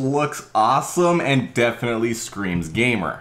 looks awesome and definitely screams gamer.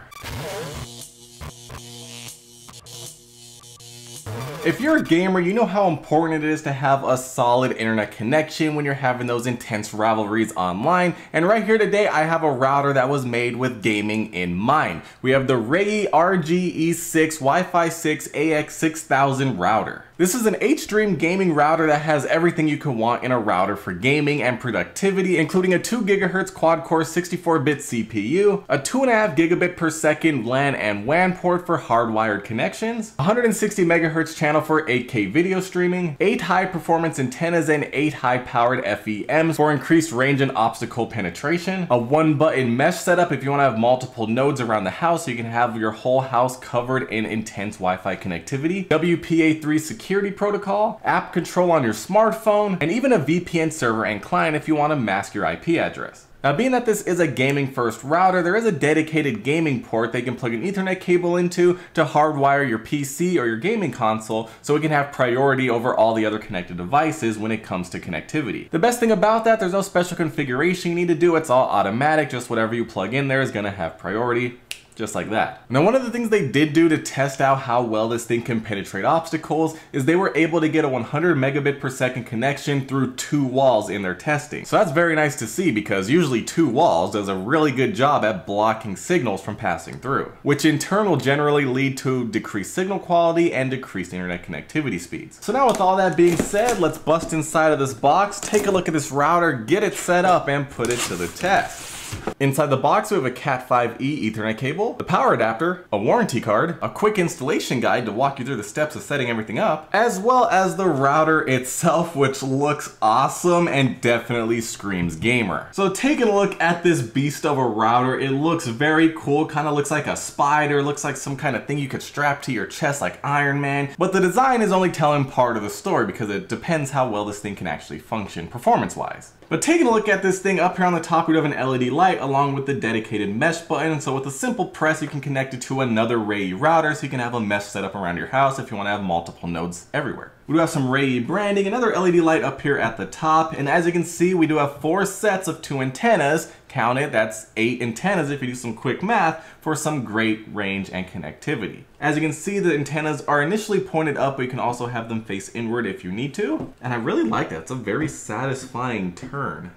If you're a gamer, you know how important it is to have a solid internet connection when you're having those intense rivalries online. And right here today, I have a router that was made with gaming in mind. We have the Reyee RGE6 Wi-Fi 6 AX6000 router. This is an H-Dream gaming router that has everything you could want in a router for gaming and productivity, including a 2 GHz quad-core 64-bit CPU, a 2.5 gigabit per second LAN and WAN port for hardwired connections, 160 MHz channel for 8K video streaming, 8 high-performance antennas and 8 high-powered FEMs for increased range and obstacle penetration, a one-button mesh setup if you want to have multiple nodes around the house so you can have your whole house covered in intense Wi-Fi connectivity, WPA3 security security protocol, app control on your smartphone, and even a VPN server and client if you want to mask your IP address. Now being that this is a gaming first router, there is a dedicated gaming port you can plug an ethernet cable into to hardwire your PC or your gaming console so it can have priority over all the other connected devices when it comes to connectivity. The best thing about that, there's no special configuration you need to do, it's all automatic, just whatever you plug in there is gonna have priority just like that. Now one of the things they did do to test out how well this thing can penetrate obstacles is they were able to get a 100 megabit per second connection through two walls in their testing. So that's very nice to see because usually two walls does a really good job at blocking signals from passing through, which in turn will generally lead to decreased signal quality and decreased internet connectivity speeds. So now with all that being said, let's bust inside of this box, take a look at this router, get it set up and put it to the test. Inside the box we have a Cat5e Ethernet cable, the power adapter, a warranty card, a quick installation guide to walk you through the steps of setting everything up, as well as the router itself which looks awesome and definitely screams gamer. So taking a look at this beast of a router, it looks very cool, kind of looks like a spider, looks like some kind of thing you could strap to your chest like Iron Man, but the design is only telling part of the story because it depends how well this thing can actually function performance-wise. But taking a look at this thing up here on the top, we have an LED light along with the dedicated mesh button. So with a simple press, you can connect it to another Reyee router so you can have a mesh set up around your house if you want to have multiple nodes everywhere. We do have some Reyee branding, another LED light up here at the top, and as you can see, we do have four sets of two antennas. Count it, that's eight antennas if you do some quick math for some great range and connectivity. As you can see, the antennas are initially pointed up, but you can also have them face inward if you need to. And I really like that, it's a very satisfying turn.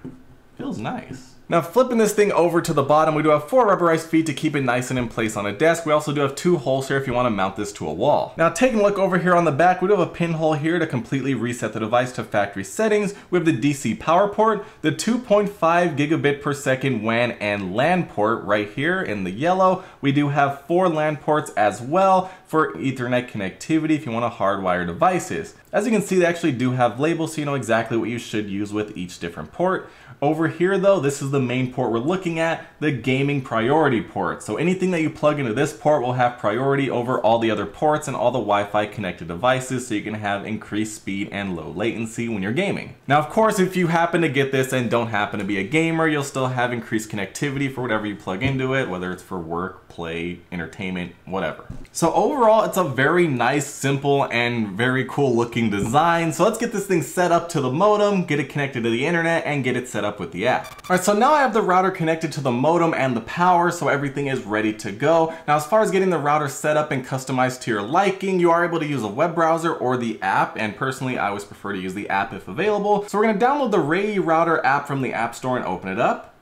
Feels nice. Now flipping this thing over to the bottom, we do have four rubberized feet to keep it nice and in place on a desk. We also do have two holes here if you want to mount this to a wall. Now taking a look over here on the back, we do have a pinhole here to completely reset the device to factory settings. We have the DC power port, the 2.5 gigabit per second WAN and LAN port right here in the yellow. We do have four LAN ports as well for Ethernet connectivity if you want to hardwire devices. As you can see, they actually do have labels so you know exactly what you should use with each different port. Over here though, this is the main port we're looking at, the gaming priority port. So anything that you plug into this port will have priority over all the other ports and all the Wi-Fi connected devices so you can have increased speed and low latency when you're gaming. Now of course, if you happen to get this and don't happen to be a gamer, you'll still have increased connectivity for whatever you plug into it, whether it's for work, play, entertainment, whatever. So overall, it's a very nice, simple, and very cool looking design. So let's get this thing set up to the modem, get it connected to the internet, and get it set up with the app. All right, so now I have the router connected to the modem and the power, so everything is ready to go. Now, as far as getting the router set up and customized to your liking, you are able to use a web browser or the app, and personally, I always prefer to use the app if available. So we're gonna download the Reyee Router app from the App Store and open it up.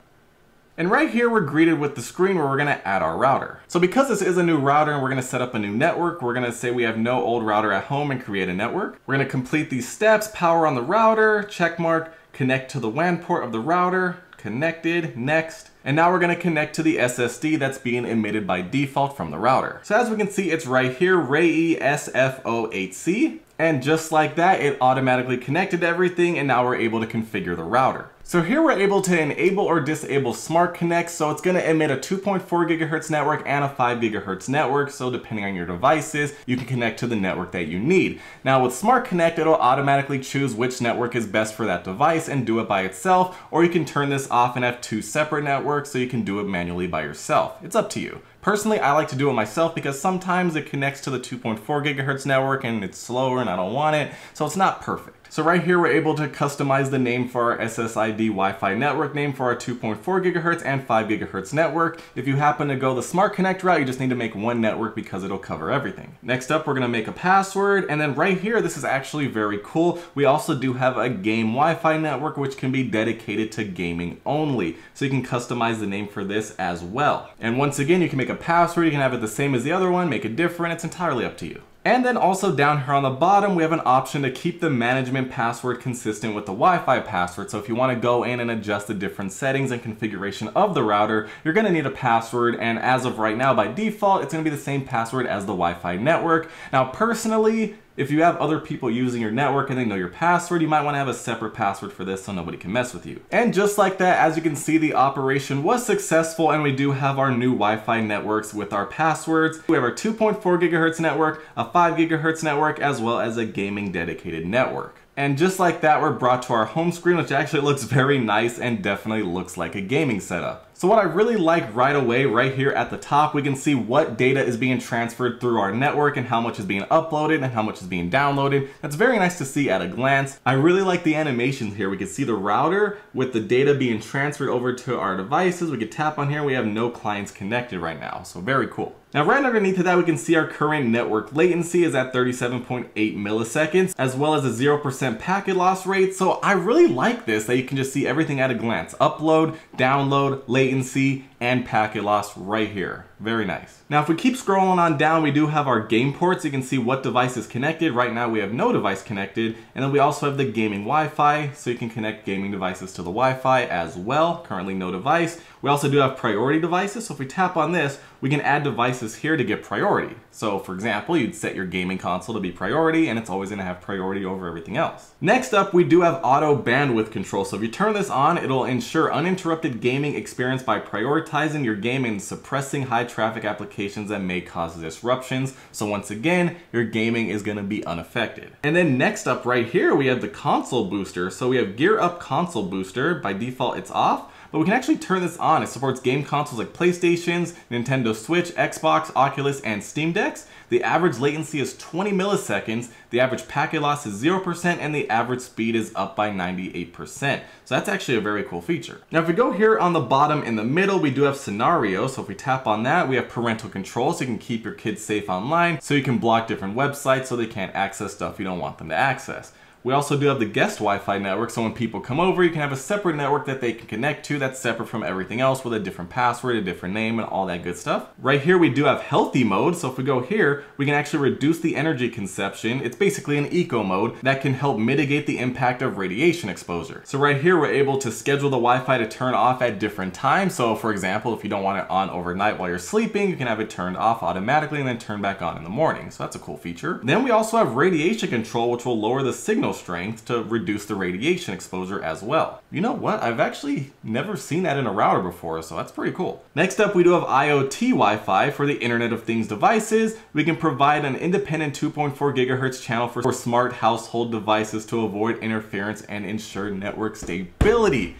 And right here, we're greeted with the screen where we're gonna add our router. So because this is a new router and we're gonna set up a new network, we're gonna say we have no old router at home and create a network. We're gonna complete these steps, power on the router, check mark, connect to the WAN port of the router, connected, next, and now we're gonna connect to the SSID that's being emitted by default from the router. So as we can see, it's right here, Reyee SF08C, and just like that, it automatically connected everything and now we're able to configure the router. So here we're able to enable or disable Smart Connect, so it's gonna emit a 2.4 gigahertz network and a 5 gigahertz network, so depending on your devices, you can connect to the network that you need. Now with Smart Connect, it'll automatically choose which network is best for that device and do it by itself, or you can turn this off and have two separate networks so you can do it manually by yourself. It's up to you. Personally, I like to do it myself because sometimes it connects to the 2.4 gigahertz network and it's slower and I don't want it, so it's not perfect. So right here, we're able to customize the name for our SSID Wi-Fi network name for our 2.4 gigahertz and 5 gigahertz network. If you happen to go the Smart Connect route, you just need to make one network because it'll cover everything. Next up, we're gonna make a password. And then right here, this is actually very cool. We also do have a game Wi-Fi network, which can be dedicated to gaming only. So you can customize the name for this as well. And once again, you can make a password. You can have it the same as the other one, make it different. It's entirely up to you. And then also down here on the bottom, we have an option to keep the management password consistent with the Wi-Fi password. So if you wanna go in and adjust the different settings and configuration of the router, you're gonna need a password. And as of right now, by default, it's gonna be the same password as the Wi-Fi network. Now, personally, if you have other people using your network and they know your password, you might want to have a separate password for this so nobody can mess with you. And just like that, as you can see, the operation was successful and we do have our new Wi-Fi networks with our passwords. We have our 2.4 gigahertz network, a 5 gigahertz network, as well as a gaming dedicated network. And just like that, we're brought to our home screen, which actually looks very nice and definitely looks like a gaming setup. So what I really like right away, right here at the top, we can see what data is being transferred through our network and how much is being uploaded and how much is being downloaded. That's very nice to see at a glance. I really like the animations here. We can see the router with the data being transferred over to our devices. We could tap on here. We have no clients connected right now. So very cool. Now right underneath of that, we can see our current network latency is at 37.8 milliseconds, as well as a 0% packet loss rate. So I really like this, that you can just see everything at a glance. Upload, download, latency, latency and packet loss right here. Very nice. Now if we keep scrolling on down, we do have our game ports. You can see what device is connected. Right now we have no device connected. And then we also have the gaming Wi-Fi, so you can connect gaming devices to the Wi-Fi as well. Currently no device. We also do have priority devices, so if we tap on this, we can add devices here to get priority. So for example, you'd set your gaming console to be priority and it's always gonna have priority over everything else. Next up, we do have auto bandwidth control. So if you turn this on, it'll ensure uninterrupted gaming experience by prioritizing your game and suppressing high traffic applications that may cause disruptions. So once again, your gaming is gonna be unaffected. And then next up right here, we have the console booster. So we have gear up console booster. By default, it's off but we can actually turn this on. It supports game consoles like PlayStations, Nintendo Switch, Xbox, Oculus, and Steam Decks. The average latency is 20 milliseconds, the average packet loss is 0%, and the average speed is up by 98%. So that's actually a very cool feature. Now if we go here on the bottom in the middle, we do have scenario. So if we tap on that, we have parental control so you can keep your kids safe online, so you can block different websites so they can't access stuff you don't want them to access. We also do have the guest Wi-Fi network, so when people come over, you can have a separate network that they can connect to that's separate from everything else with a different password, a different name, and all that good stuff. Right here, we do have healthy mode, so if we go here, we can actually reduce the energy consumption. It's basically an eco mode that can help mitigate the impact of radiation exposure. So right here, we're able to schedule the Wi-Fi to turn off at different times. So for example, if you don't want it on overnight while you're sleeping, you can have it turned off automatically and then turn back on in the morning. So that's a cool feature. Then we also have radiation control, which will lower the signal strength to reduce the radiation exposure as well. You know what? I've actually never seen that in a router before, so that's pretty cool. Next up, we do have IoT Wi-Fi for the Internet of Things devices. We can provide an independent 2.4 gigahertz channel for smart household devices to avoid interference and ensure network stability.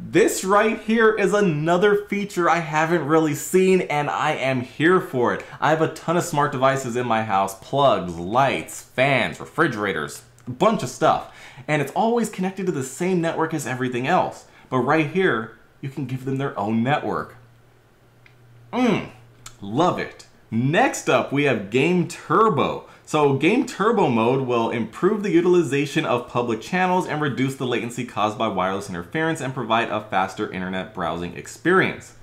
This right here is another feature I haven't really seen and I am here for it. I have a ton of smart devices in my house, plugs, lights, fans, refrigerators, a bunch of stuff. And it's always connected to the same network as everything else. But right here, you can give them their own network. Mmm, love it. Next up, we have Game Turbo. So Game Turbo mode will improve the utilization of public channels and reduce the latency caused by wireless interference and provide a faster internet browsing experience.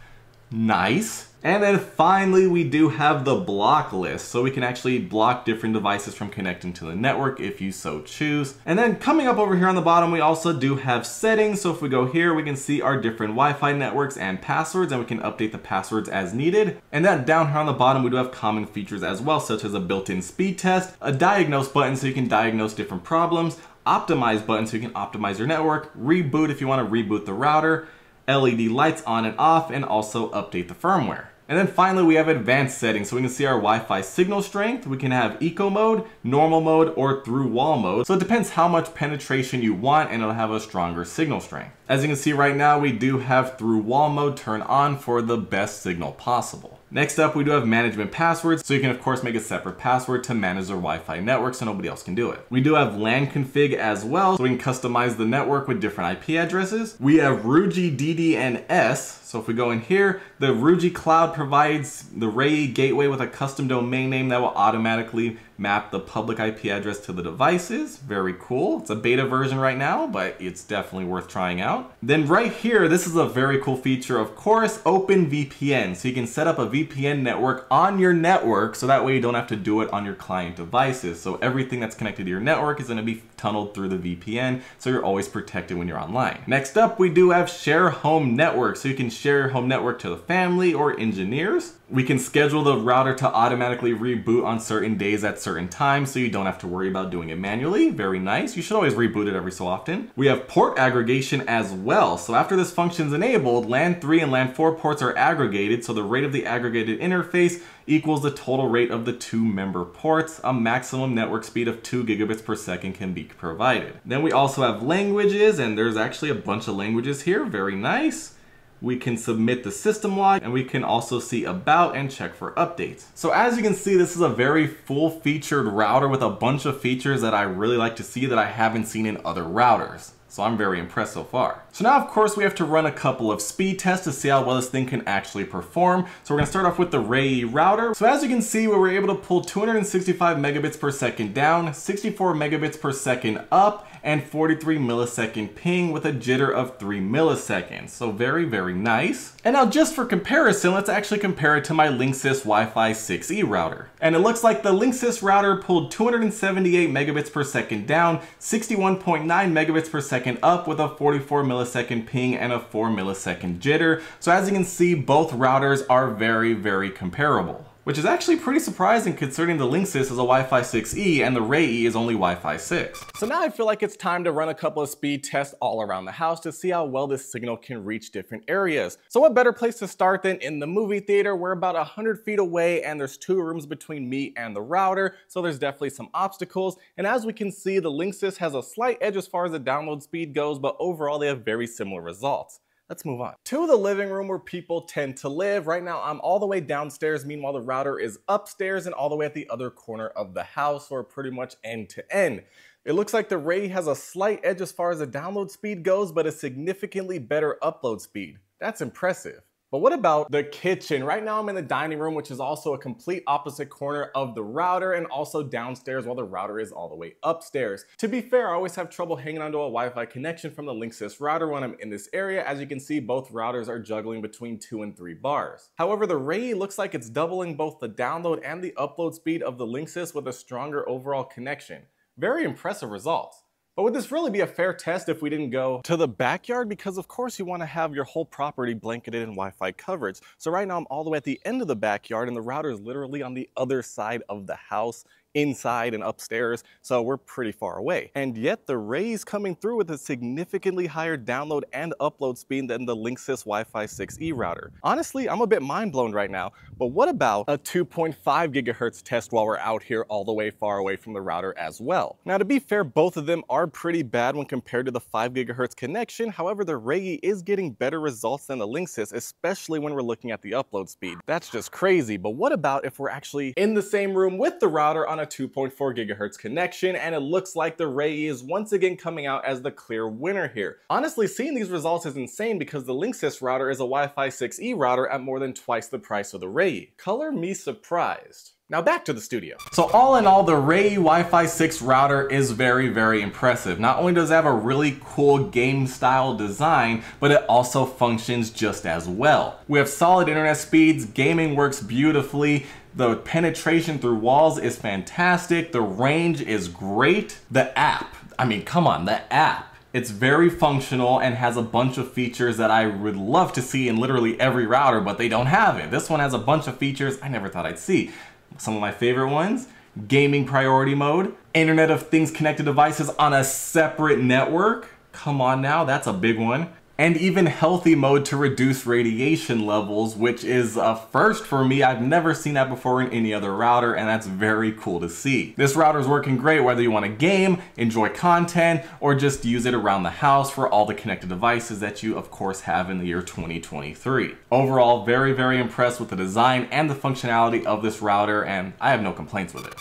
Nice. And then finally, we do have the block list, so we can actually block different devices from connecting to the network if you so choose. And then coming up over here on the bottom, we also do have settings. So if we go here, we can see our different Wi-Fi networks and passwords, and we can update the passwords as needed. And then down here on the bottom, we do have common features as well, such as a built-in speed test, a diagnose button so you can diagnose different problems, optimize button so you can optimize your network, reboot if you want to reboot the router, LED lights on and off, and also update the firmware. And then finally we have advanced settings. So we can see our Wi-Fi signal strength. We can have eco mode, normal mode, or through wall mode. So it depends how much penetration you want and it'll have a stronger signal strength. As you can see right now, we do have through wall mode turned on for the best signal possible. Next up, we do have management passwords. So you can of course make a separate password to manage their Wi-Fi network so nobody else can do it. We do have LAN config as well. So we can customize the network with different IP addresses. We have Ruijie DDNS. So if we go in here, the Ruijie Cloud provides the Reyee gateway with a custom domain name that will automatically map the public IP address to the devices. Very cool. It's a beta version right now, but it's definitely worth trying out. Then right here, this is a very cool feature, of course, OpenVPN. So you can set up a VPN network on your network, so that way you don't have to do it on your client devices. So everything that's connected to your network is gonna be tunneled through the VPN, so you're always protected when you're online. Next up, we do have Share Home Network. So you can share your home network to the family or engineers. We can schedule the router to automatically reboot on certain days at certain times so you don't have to worry about doing it manually. Very nice. You should always reboot it every so often. We have port aggregation as well. So after this function is enabled, LAN 3 and LAN 4 ports are aggregated so the rate of the aggregated interface equals the total rate of the two member ports. A maximum network speed of 2 gigabits per second can be provided. Then we also have languages and there's actually a bunch of languages here. Very nice we can submit the system log, and we can also see about and check for updates. So as you can see, this is a very full featured router with a bunch of features that I really like to see that I haven't seen in other routers. So I'm very impressed so far. So now of course we have to run a couple of speed tests to see how well this thing can actually perform. So we're gonna start off with the Reyee router. So as you can see, we were able to pull 265 megabits per second down, 64 megabits per second up, and 43 millisecond ping with a jitter of 3 milliseconds. So very, very nice. And now just for comparison, let's actually compare it to my Linksys Wi-Fi 6E router. And it looks like the Linksys router pulled 278 megabits per second down, 61.9 megabits per second up with a 44 millisecond ping and a 4 millisecond jitter. So as you can see, both routers are very, very comparable which is actually pretty surprising considering the Linksys is a Wi-Fi 6E and the Reyee is only Wi-Fi 6. So now I feel like it's time to run a couple of speed tests all around the house to see how well this signal can reach different areas. So what better place to start than in the movie theater? We're about 100 feet away and there's two rooms between me and the router, so there's definitely some obstacles. And as we can see, the Linksys has a slight edge as far as the download speed goes, but overall they have very similar results. Let's move on. To the living room where people tend to live. Right now, I'm all the way downstairs. Meanwhile, the router is upstairs and all the way at the other corner of the house or pretty much end to end. It looks like the Reyee has a slight edge as far as the download speed goes, but a significantly better upload speed. That's impressive. But what about the kitchen? Right now I'm in the dining room, which is also a complete opposite corner of the router and also downstairs while the router is all the way upstairs. To be fair, I always have trouble hanging onto a Wi-Fi connection from the Linksys router when I'm in this area. As you can see, both routers are juggling between two and three bars. However, the Reyee looks like it's doubling both the download and the upload speed of the Linksys with a stronger overall connection. Very impressive results. But would this really be a fair test if we didn't go to the backyard? Because of course you want to have your whole property blanketed in Wi-Fi coverage. So right now I'm all the way at the end of the backyard and the router is literally on the other side of the house inside and upstairs, so we're pretty far away. And yet the Reyee is coming through with a significantly higher download and upload speed than the Linksys Wi-Fi 6E router. Honestly, I'm a bit mind blown right now, but what about a 2.5 gigahertz test while we're out here all the way far away from the router as well? Now to be fair, both of them are pretty bad when compared to the 5 gigahertz connection, however the Reyee is getting better results than the Linksys, especially when we're looking at the upload speed. That's just crazy, but what about if we're actually in the same room with the router on a a 2.4 gigahertz connection, and it looks like the Reyee is once again coming out as the clear winner here. Honestly, seeing these results is insane because the Linksys router is a Wi-Fi 6E router at more than twice the price of the Reyee. Color me surprised. Now back to the studio. So all in all, the Reyee Wi-Fi 6 router is very, very impressive. Not only does it have a really cool game style design, but it also functions just as well. We have solid internet speeds, gaming works beautifully, the penetration through walls is fantastic. The range is great. The app, I mean, come on, the app. It's very functional and has a bunch of features that I would love to see in literally every router, but they don't have it. This one has a bunch of features I never thought I'd see. Some of my favorite ones, gaming priority mode, Internet of Things connected devices on a separate network. Come on now, that's a big one and even healthy mode to reduce radiation levels, which is a first for me. I've never seen that before in any other router, and that's very cool to see. This router is working great whether you want to game, enjoy content, or just use it around the house for all the connected devices that you of course have in the year 2023. Overall, very, very impressed with the design and the functionality of this router, and I have no complaints with it.